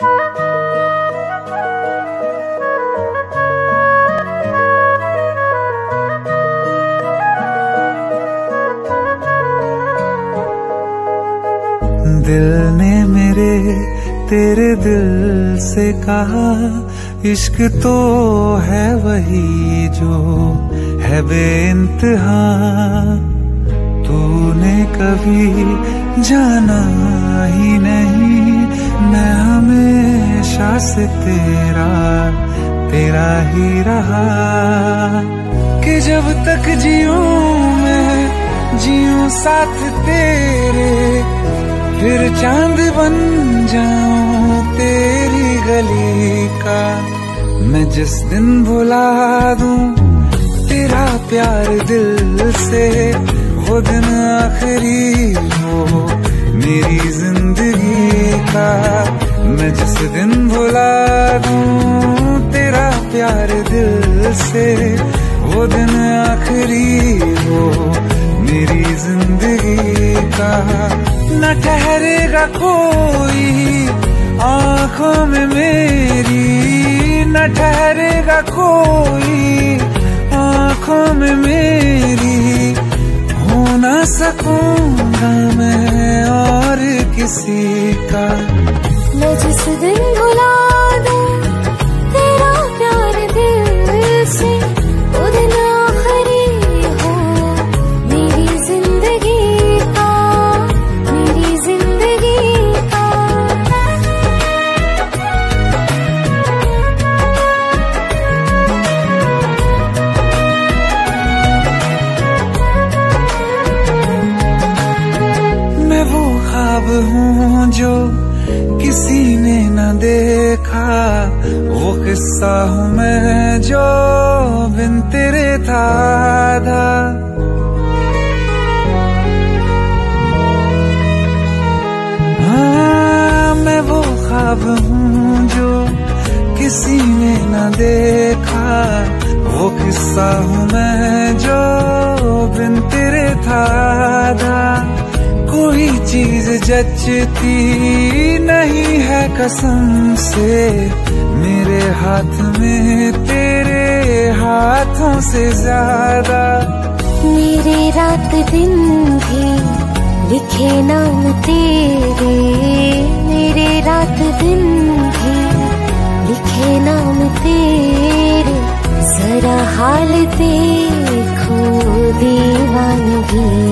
दिल ने मेरे, तेरे दिल से कहा, इश्क तो है वही जो है बेइंतहा। तूने कभी जाना ही नहीं। से तेरा तेरा ही रहा कि जब तक जियो मैं, जियो साथ तेरे, फिर चाँद बन जाऊँ तेरी गली का। मैं जिस दिन भुला दूँ तेरा प्यार दिल से, वो दिन आखिरी हो मेरी ज़िंदगी का। मैं जिस दिन भुला दूँ तेरा प्यार दिल से, वो दिन आखिरी हो मेरी ज़िंदगी का। न ठहरेगा कोई आँखों में मेरी, न ठहरेगा कोई आँखों में मेरी। हो ना सकूँगा मैं और किसी का। मैं जिस दिन भुला हूँ जो किसी ने न देखा, वो किस्सा हूँ मैं जो बिन तेरे था आधा हाँ वो हूँ जो किसी ने न देखा, वो किस्सा हूँ मैं जो बिन तेरे था आधा कोई चीज़ जचती नहीं है कसम से। मेरे हाथ में तेरे हाथों से ज़्यादा। मेरे रात दिन भी लिखे नाम तेरे। मेरे रात दिन भी लिखे नाम तेरे। जरा हाल देखो, दीवानगी।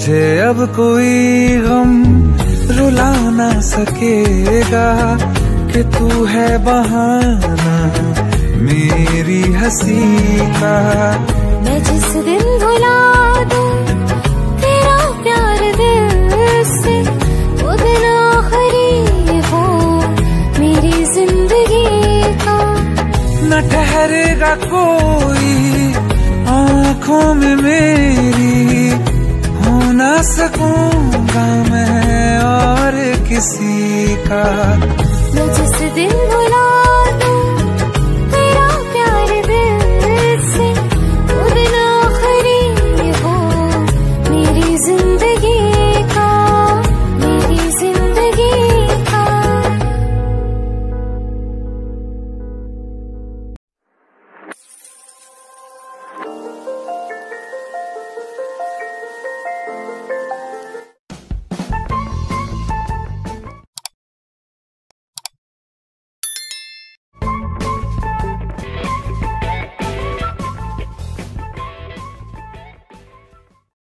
मुझे अब कोई गम रुला ना सकेगा कि तू है बहाना मेरी हँसी का। मैं जिस दिन भुला दूँ तेरा प्यार दिल से वो दिन आखिरी हो मेरी ज़िंदगी का। न ठहरेगा कोई आँखों में मेरी सकूँगा मैं और किसी का। मैं जिस दिन भुला